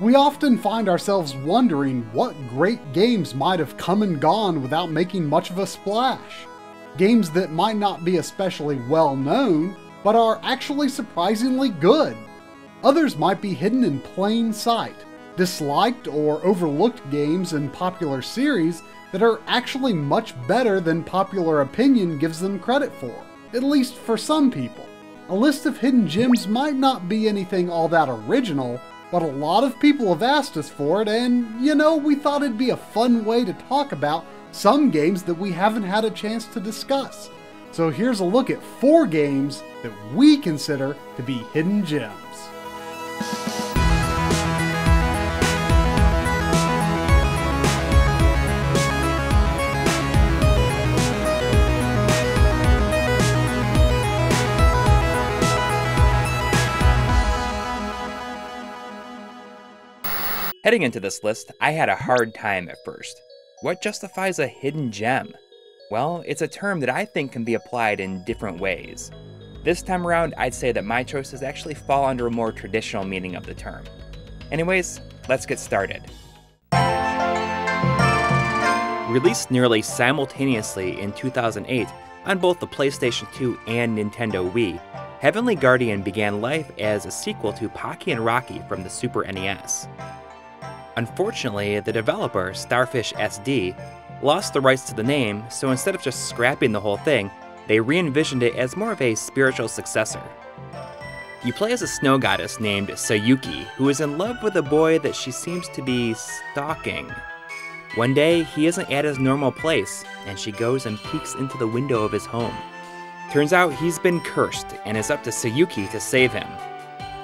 We often find ourselves wondering what great games might have come and gone without making much of a splash. Games that might not be especially well known, but are actually surprisingly good. Others might be hidden in plain sight, disliked or overlooked games in popular series that are actually much better than popular opinion gives them credit for, at least for some people. A list of hidden gems might not be anything all that original, but a lot of people have asked us for it, and you know, we thought it'd be a fun way to talk about some games that we haven't had a chance to discuss. So here's a look at four games that we consider to be hidden gems. Heading into this list, I had a hard time at first. What justifies a hidden gem? Well, it's a term that I think can be applied in different ways. This time around, I'd say that my choices actually fall under a more traditional meaning of the term. Anyways, let's get started. Released nearly simultaneously in 2008 on both the PlayStation 2 and Nintendo Wii, Heavenly Guardian began life as a sequel to Pocky and Rocky from the Super NES. Unfortunately, the developer, Starfish SD, lost the rights to the name, so instead of just scrapping the whole thing, they re envisioned it as more of a spiritual successor. You play as a snow goddess named Sayuki, who is in love with a boy that she seems to be stalking. One day, he isn't at his normal place, and she goes and peeks into the window of his home. Turns out he's been cursed, and it's up to Sayuki to save him.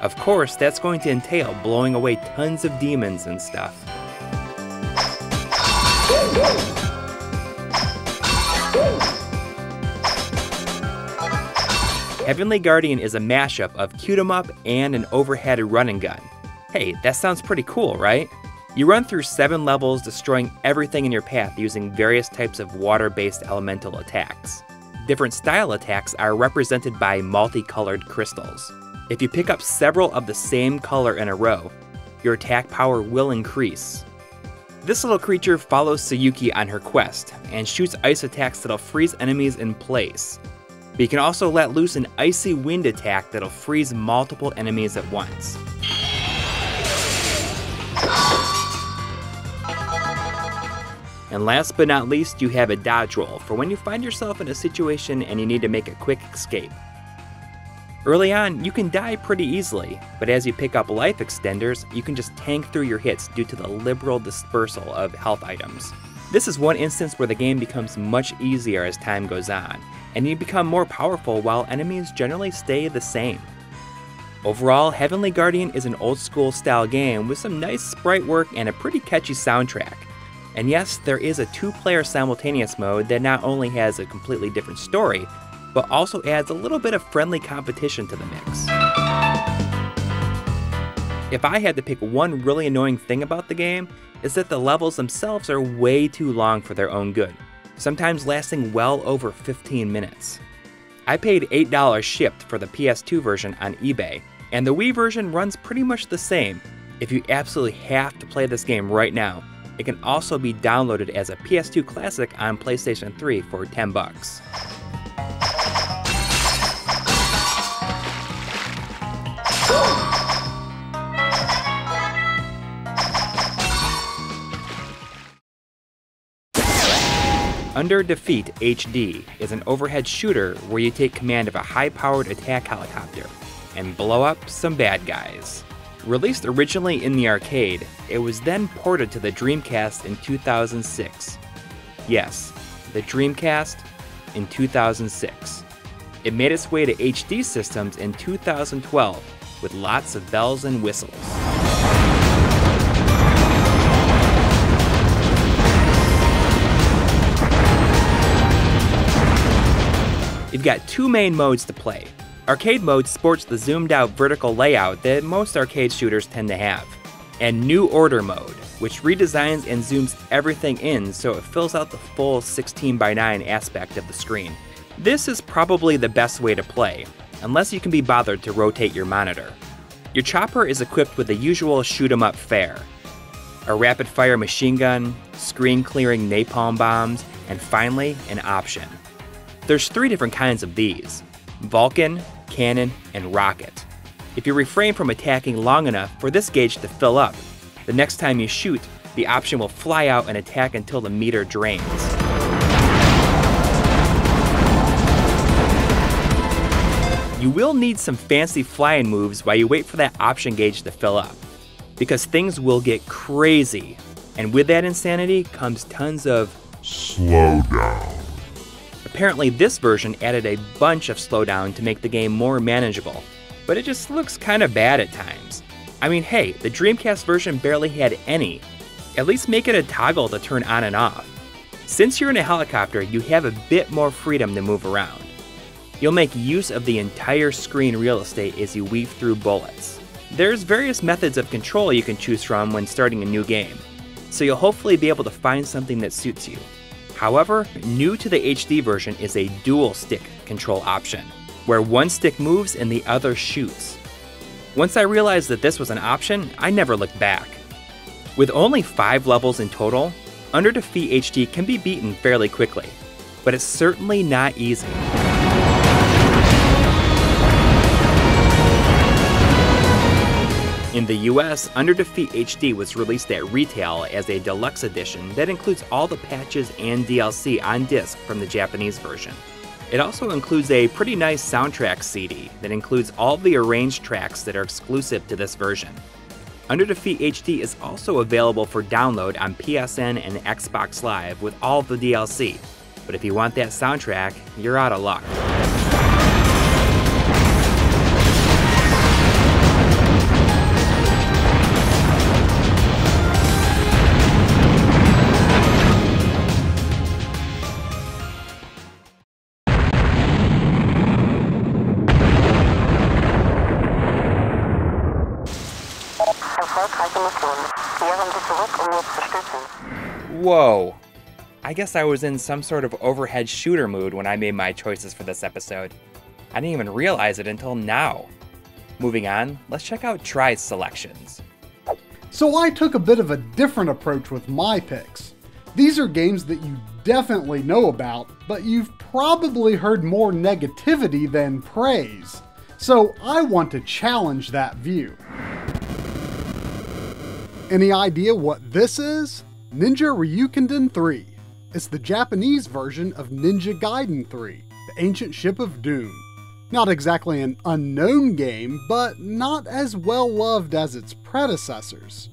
Of course, that's going to entail blowing away tons of demons and stuff. Heavenly Guardian is a mashup of cute 'em up and an overhead running gun. Hey, that sounds pretty cool, right? You run through seven levels, destroying everything in your path using various types of water based elemental attacks. Different style attacks are represented by multicolored crystals. If you pick up several of the same color in a row, your attack power will increase. This little creature follows Sayuki on her quest and shoots ice attacks that'll freeze enemies in place. But you can also let loose an icy wind attack that'll freeze multiple enemies at once. And last but not least, you have a dodge roll for when you find yourself in a situation and you need to make a quick escape. Early on, you can die pretty easily, but as you pick up life extenders, you can just tank through your hits due to the liberal dispersal of health items. This is one instance where the game becomes much easier as time goes on, and you become more powerful while enemies generally stay the same. Overall, Heavenly Guardian is an old school style game with some nice sprite work and a pretty catchy soundtrack. And yes, there is a two player simultaneous mode that not only has a completely different story, but also adds a little bit of friendly competition to the mix. If I had to pick one really annoying thing about the game, is that the levels themselves are way too long for their own good, sometimes lasting well over 15 minutes. I paid $8 shipped for the PS2 version on eBay, and the Wii version runs pretty much the same. If you absolutely have to play this game right now, it can also be downloaded as a PS2 classic on PlayStation 3 for 10 bucks. Under Defeat HD is an overhead shooter where you take command of a high powered attack helicopter and blow up some bad guys. Released originally in the arcade, it was then ported to the Dreamcast in 2006. Yes, the Dreamcast in 2006. It made its way to HD systems in 2012 with lots of bells and whistles. You've got two main modes to play. Arcade mode sports the zoomed out vertical layout that most arcade shooters tend to have. And New Order mode, which redesigns and zooms everything in so it fills out the full 16 by 9 aspect of the screen. This is probably the best way to play, unless you can be bothered to rotate your monitor. Your chopper is equipped with the usual shoot 'em up fare a rapid fire machine gun, screen clearing napalm bombs, and finally, an option. There's three different kinds of these Vulcan, Cannon, and Rocket. If you refrain from attacking long enough for this gauge to fill up, the next time you shoot, the option will fly out and attack until the meter drains. You will need some fancy flying moves while you wait for that option gauge to fill up, because things will get crazy, and with that insanity comes tons of slowdown. Apparently, this version added a bunch of slowdown to make the game more manageable, but it just looks kinda bad at times. I mean, hey, the Dreamcast version barely had any. At least make it a toggle to turn on and off. Since you're in a helicopter, you have a bit more freedom to move around. You'll make use of the entire screen real estate as you weave through bullets. There's various methods of control you can choose from when starting a new game, so you'll hopefully be able to find something that suits you. However, new to the HD version is a dual stick control option, where one stick moves and the other shoots. Once I realized that this was an option, I never looked back. With only 5 levels in total, Under Defeat HD can be beaten fairly quickly, but it's certainly not easy. In the US, Under Defeat HD was released at retail as a deluxe edition that includes all the patches and DLC on disc from the Japanese version. It also includes a pretty nice soundtrack CD that includes all the arranged tracks that are exclusive to this version. Under Defeat HD is also available for download on PSN and Xbox Live with all the DLC, but if you want that soundtrack, you're out of luck. I guess I was in some sort of overhead shooter mood when I made my choices for this episode. I didn't even realize it until now. Moving on, let's check out Try's selections. So I took a bit of a different approach with my picks. These are games that you definitely know about, but you've probably heard more negativity than praise. So I want to challenge that view. Any idea what this is? Ninja Ryukenden 3. It's the Japanese version of Ninja Gaiden 3, the ancient ship of doom. Not exactly an unknown game, but not as well loved as its predecessors.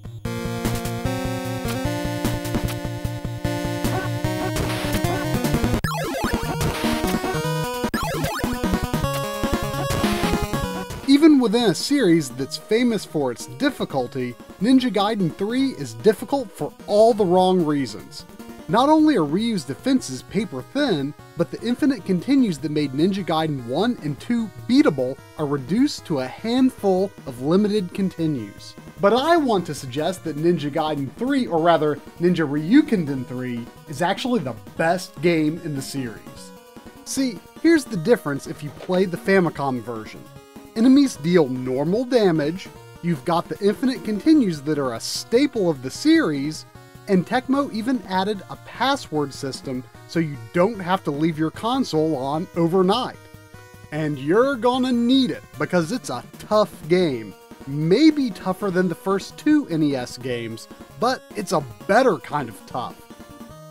Even within a series that's famous for its difficulty, Ninja Gaiden 3 is difficult for all the wrong reasons. Not only are Ryu's defenses paper thin, but the infinite continues that made Ninja Gaiden 1 and 2 beatable are reduced to a handful of limited continues. But I want to suggest that Ninja Gaiden 3, or rather Ninja Ryukenden 3, is actually the best game in the series. See, here's the difference if you play the Famicom version. Enemies deal normal damage, you've got the infinite continues that are a staple of the series, and Tecmo even added a password system so you don't have to leave your console on overnight. And you're gonna need it because it's a tough game. Maybe tougher than the first two NES games, but it's a better kind of tough.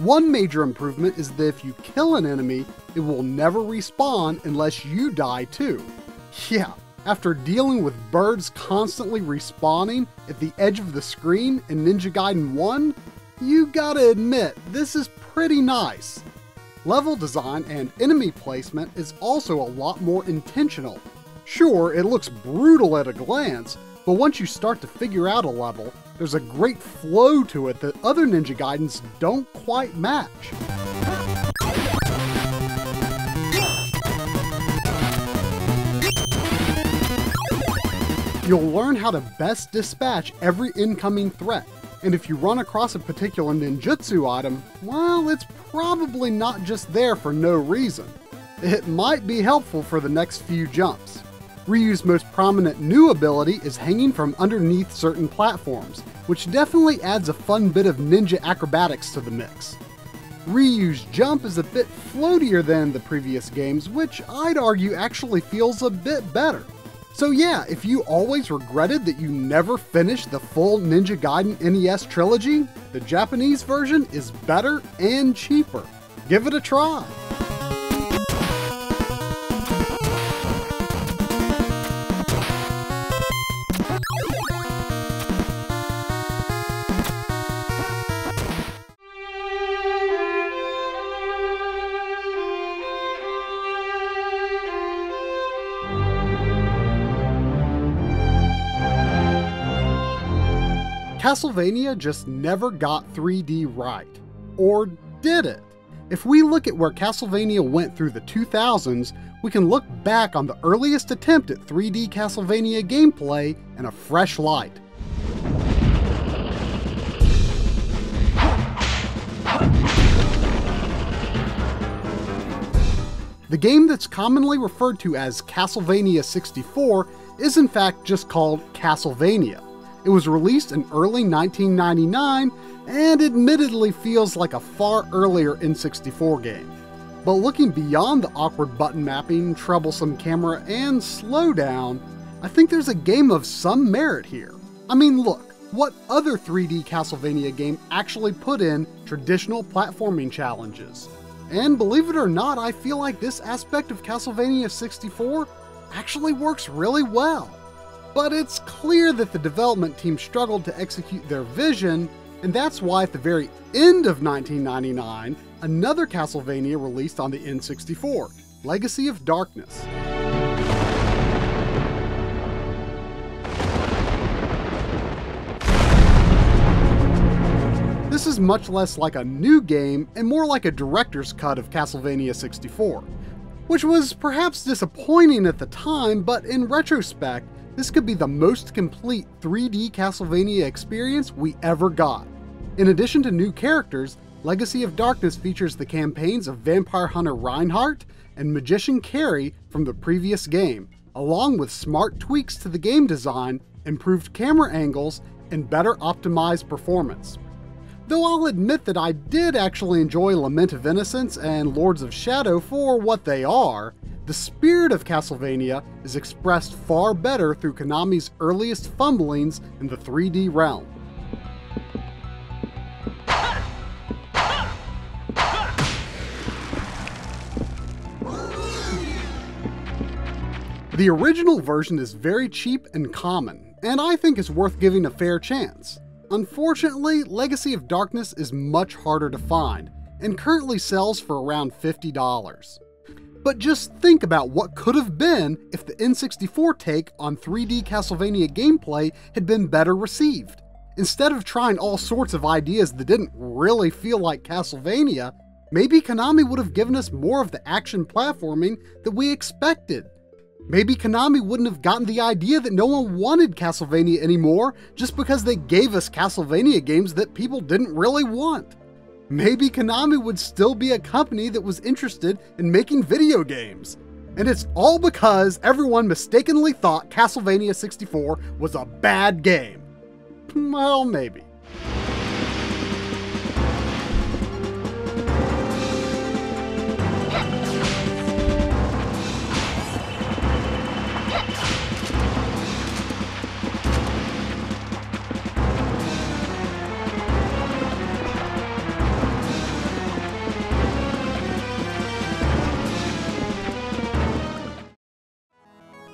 One major improvement is that if you kill an enemy, it will never respawn unless you die too. Yeah, after dealing with birds constantly respawning at the edge of the screen in Ninja Gaiden 1, you gotta admit, this is pretty nice. Level design and enemy placement is also a lot more intentional. Sure, it looks brutal at a glance, but once you start to figure out a level, there's a great flow to it that other Ninja Gaidens don't quite match. You'll learn how to best dispatch every incoming threat, and if you run across a particular ninjutsu item, well, it's probably not just there for no reason. It might be helpful for the next few jumps. Ryu's most prominent new ability is hanging from underneath certain platforms, which definitely adds a fun bit of ninja acrobatics to the mix. Ryu's jump is a bit floatier than the previous games, which I'd argue actually feels a bit better. So yeah, if you always regretted that you never finished the full Ninja Gaiden NES trilogy, the Japanese version is better and cheaper. Give it a try. Castlevania just never got 3D right. Or did it? If we look at where Castlevania went through the 2000s, we can look back on the earliest attempt at 3D Castlevania gameplay in a fresh light. The game that's commonly referred to as Castlevania 64 is in fact just called Castlevania. It was released in early 1999 and admittedly feels like a far earlier N64 game. But looking beyond the awkward button mapping, troublesome camera, and slowdown, I think there's a game of some merit here. I mean, look, what other 3D Castlevania game actually put in traditional platforming challenges? And believe it or not, I feel like this aspect of Castlevania 64 actually works really well. But it's clear that the development team struggled to execute their vision, and that's why at the very end of 1999, another Castlevania released on the N64, Legacy of Darkness. This is much less like a new game and more like a director's cut of Castlevania 64, which was perhaps disappointing at the time, but in retrospect, this could be the most complete 3D Castlevania experience we ever got. In addition to new characters, Legacy of Darkness features the campaigns of Vampire Hunter Reinhardt and Magician Carrie from the previous game, along with smart tweaks to the game design, improved camera angles, and better optimized performance. Though I'll admit that I did actually enjoy Lament of Innocence and Lords of Shadow for what they are, the spirit of Castlevania is expressed far better through Konami's earliest fumblings in the 3D realm. The original version is very cheap and common, and I think is worth giving a fair chance. Unfortunately, Legacy of Darkness is much harder to find, and currently sells for around $50. But just think about what could have been if the N64 take on 3D Castlevania gameplay had been better received. Instead of trying all sorts of ideas that didn't really feel like Castlevania, maybe Konami would have given us more of the action platforming that we expected. Maybe Konami wouldn't have gotten the idea that no one wanted Castlevania anymore just because they gave us Castlevania games that people didn't really want maybe Konami would still be a company that was interested in making video games. And it's all because everyone mistakenly thought Castlevania 64 was a bad game. Well, maybe.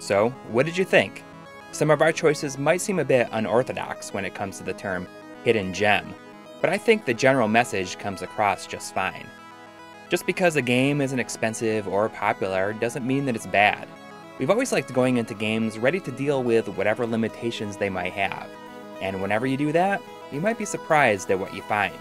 So, what did you think? Some of our choices might seem a bit unorthodox when it comes to the term hidden gem, but I think the general message comes across just fine. Just because a game isn't expensive or popular doesn't mean that it's bad. We've always liked going into games ready to deal with whatever limitations they might have, and whenever you do that, you might be surprised at what you find.